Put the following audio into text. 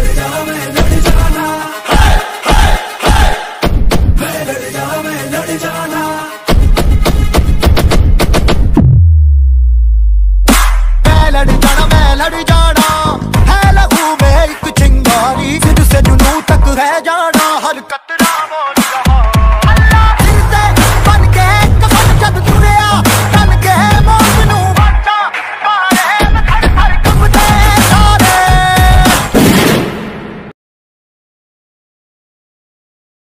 Every time I